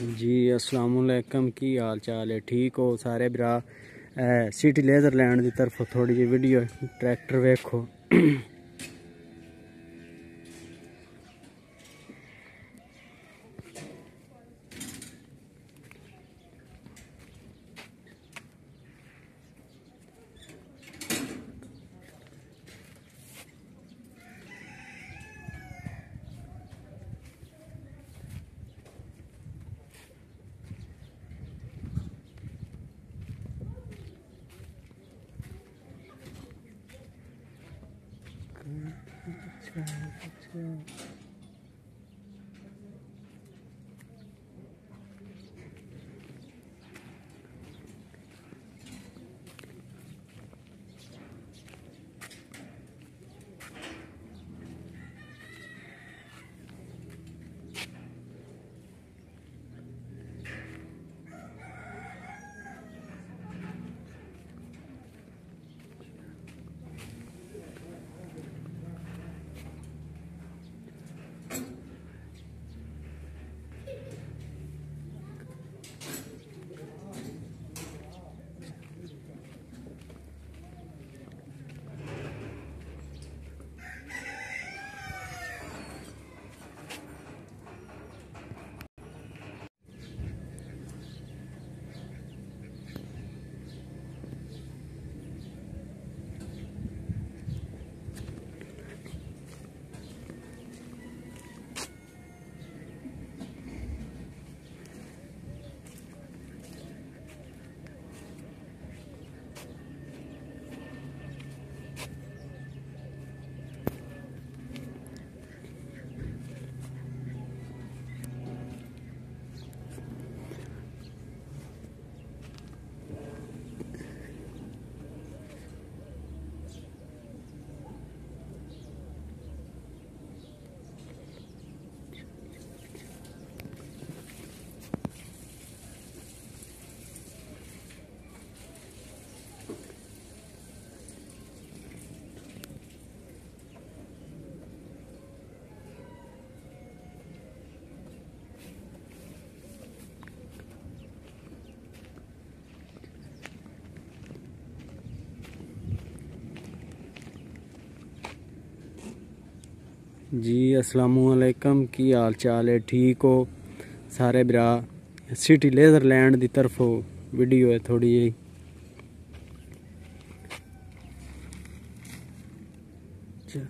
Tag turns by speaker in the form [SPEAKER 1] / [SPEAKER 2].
[SPEAKER 1] जी असलकम की हाल चाल है? ठीक हो सारे भरा? सिटी लेजर लैंड की तरफ़ थोड़ी जी वीडियो, ट्रैक्टर वेखो। 음, 좋아요, 좋아요. जी असलकम की हाल चाल है? ठीक हो? सारे भरा, सिटी लेजरलैंड की तरफों, वीडियो है थोड़ी जी। अच्छा।